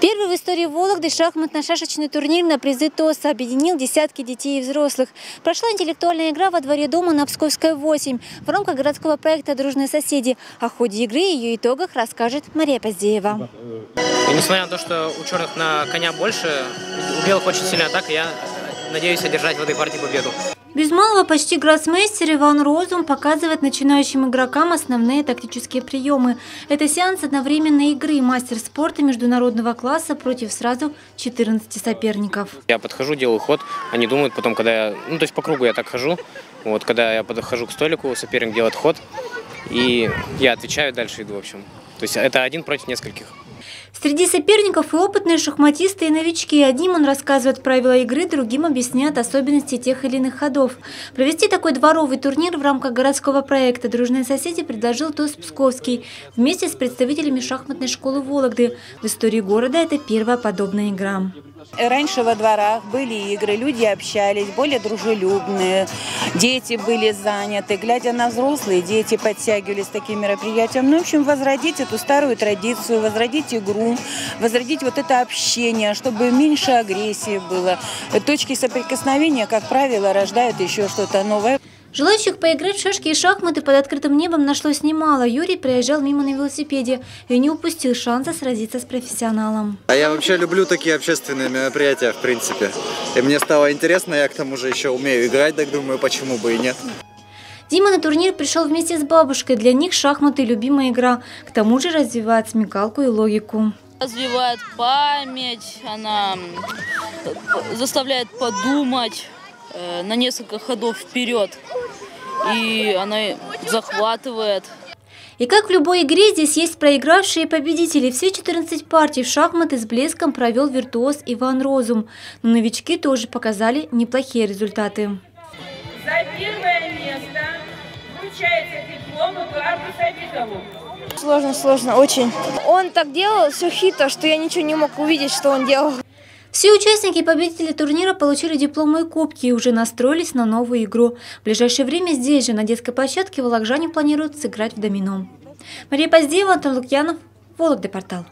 Первый в истории Вологды шахматно-шашечный турнир на призы ТОСа объединил десятки детей и взрослых. Прошла интеллектуальная игра во дворе дома на Псковской 8 в рамках городского проекта «Дружные соседи». О ходе игры и ее итогах расскажет Мария Поздеева. И несмотря на то, что у черных на коня больше, у белых очень сильная атака, я надеюсь одержать в этой партии победу. Без малого почти гроссмейстер Иван Розум показывает начинающим игрокам основные тактические приемы. Это сеанс одновременной игры мастер спорта международного класса против сразу 14 соперников. Я подхожу, делаю ход, они думают потом, когда я, ну то есть по кругу я так хожу, вот когда я подхожу к столику, соперник делает ход, и я отвечаю, дальше иду, в общем. То есть это один против нескольких. Среди соперников и опытные шахматисты, и новички. Одним он рассказывает правила игры, другим объясняет особенности тех или иных ходов. Провести такой дворовый турнир в рамках городского проекта «Дружные соседи» предложил ТОС Псковский вместе с представителями шахматной школы Вологды. В истории города это первая подобная игра. Раньше во дворах были игры, люди общались, более дружелюбные, дети были заняты. Глядя на взрослые, дети подтягивались к таким мероприятиям. Ну, в общем, возродить эту старую традицию, возродить игру, возродить вот это общение, чтобы меньше агрессии было. Точки соприкосновения, как правило, рождают еще что-то новое. Желающих поиграть в шашки и шахматы под открытым небом нашлось немало. Юрий проезжал мимо на велосипеде и не упустил шанса сразиться с профессионалом. А я вообще люблю такие общественные мероприятия, в принципе. И мне стало интересно, я к тому же еще умею играть, так думаю, почему бы и нет. Дима на турнир пришел вместе с бабушкой. Для них шахматы – любимая игра. К тому же развивает смекалку и логику. Развивает память, она заставляет подумать э, на несколько ходов вперед и она захватывает. И как в любой игре, здесь есть проигравшие и победители. Все 14 партий в шахматы с блеском провел виртуоз Иван Розум. Но новички тоже показали неплохие результаты. За первое вручается диплом Эдуарду Сабитову. Сложно, сложно, очень. Он так делал все хитро, что я ничего не мог увидеть, что он делал. Все участники и победители турнира получили дипломы и кубки и уже настроились на новую игру. В ближайшее время здесь же, на детской площадке, волокжане планируют сыграть в домино. Мария Поздеева, Антон Лукьянов, Вологда портал.